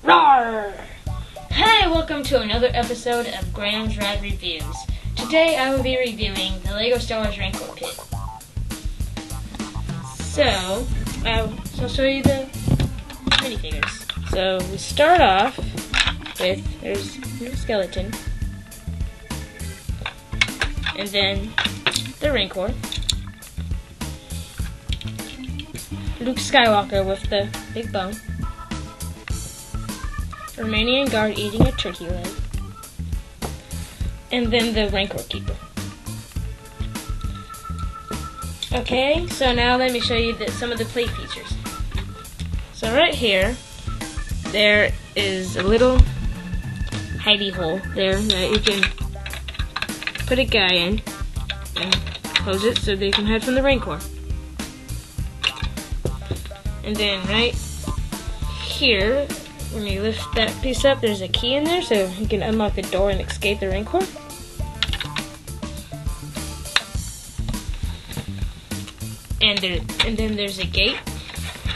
Roar! Hi, welcome to another episode of Graham's Rad Reviews. Today I will be reviewing the LEGO Star Wars Rancor Pit. So, I'll, show you the minifigures. So, we start off with, there's the skeleton. And then the Rancor. Luke Skywalker with the big bone. Gamorrean guard eating a turkey leg. And then the Rancor Keeper. Okay, so now let me show you the, some of the plate features. So right here, there is a little hidey hole there that you can put a guy in and close it so they can hide from the Rancor. And then right here, when you lift that piece up, there's a key in there so you can unlock the door and escape the Rancor. And there, and then there's a gate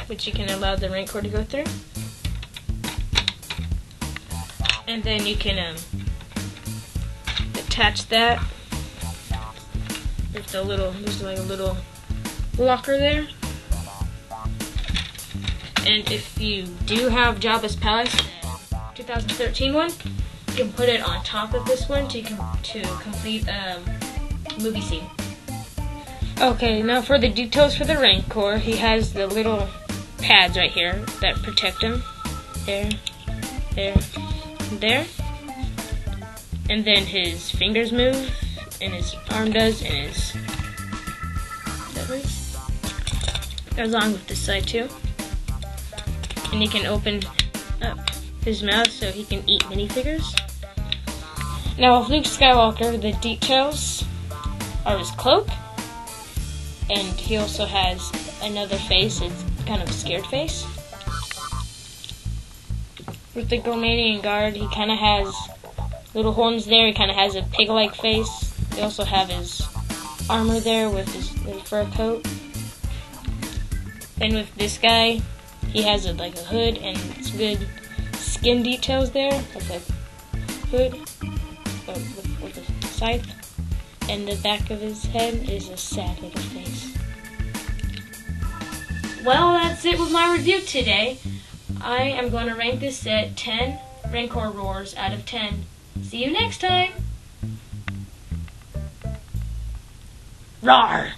which you can allow the Rancor to go through. And then you can um, attach that. There's a little, there's like a little locker there. And if you do have Jabba's Palace, 2013 one, you can put it on top of this one to com- to complete um, movie scene. Okay, now for the details for the Rancor, he has the little pads right here that protect him. There, there, there. And then his fingers move, and his arm does, and his that moves. Along with this side too and he can open up his mouth so he can eat minifigures. Now with Luke Skywalker, the details are his cloak, and he also has another face, it's kind of a scared face. With the Gamorrean guard, he kind of has little horns there, he kind of has a pig-like face. They also have his armor there with his, his fur coat. Then with this guy, he has a, like a hood and some good skin details there, like a hood uh, with, with a scythe. And the back of his head is a sad little face. Well, that's it with my review today. I am going to rank this set 10 Rancor Roars out of 10. See you next time! Roar!